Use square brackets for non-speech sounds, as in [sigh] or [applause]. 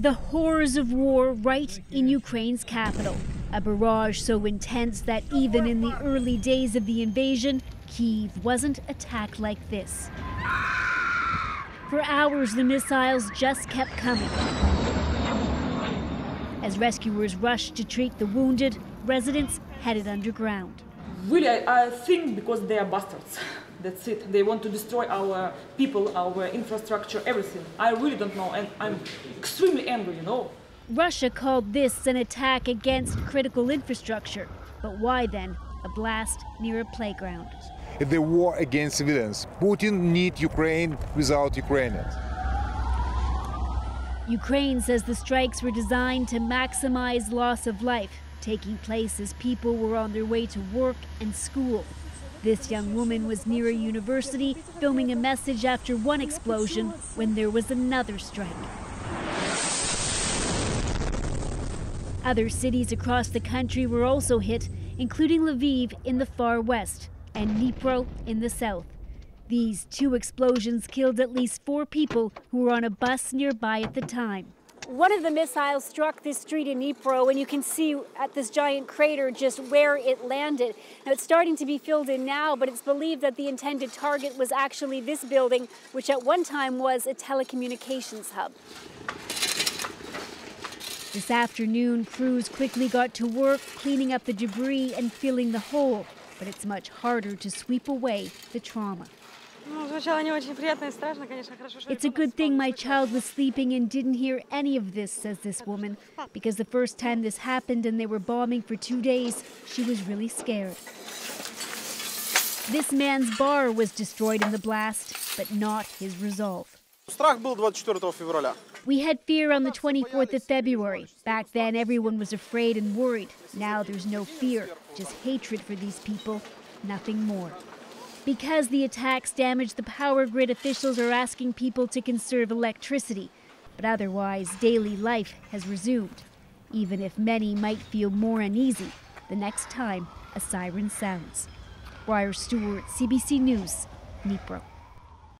The horrors of war right in Ukraine's capital. A barrage so intense that even in the early days of the invasion, Kyiv wasn't attacked like this. For hours, the missiles just kept coming. As rescuers rushed to treat the wounded, residents headed underground. Really, I, I think because they are bastards. That's it. They want to destroy our people, our infrastructure, everything. I really don't know, and I'm extremely angry, you know. Russia called this an attack against critical infrastructure. But why then a blast near a playground? the war against civilians. Putin need Ukraine without Ukrainians. Ukraine says the strikes were designed to maximize loss of life, taking place as people were on their way to work and school. This young woman was near a university filming a message after one explosion when there was another strike. Other cities across the country were also hit, including Lviv in the far west and Dnipro in the south. These two explosions killed at least four people who were on a bus nearby at the time. One of the missiles struck this street in Dnipro, and you can see at this giant crater just where it landed. Now, it's starting to be filled in now, but it's believed that the intended target was actually this building, which at one time was a telecommunications hub. This afternoon, crews quickly got to work cleaning up the debris and filling the hole but it's much harder to sweep away the trauma. It's a good thing my child was [laughs] sleeping and didn't hear any of this, says this woman, because the first time this happened and they were bombing for two days, she was really scared. This man's bar was destroyed in the blast, but not his resolve. We had fear on the 24th of February. Back then, everyone was afraid and worried. Now there's no fear, just hatred for these people, nothing more. Because the attacks damaged the power grid, officials are asking people to conserve electricity. But otherwise, daily life has resumed, even if many might feel more uneasy the next time a siren sounds. Briar Stewart, CBC News, Dnipro.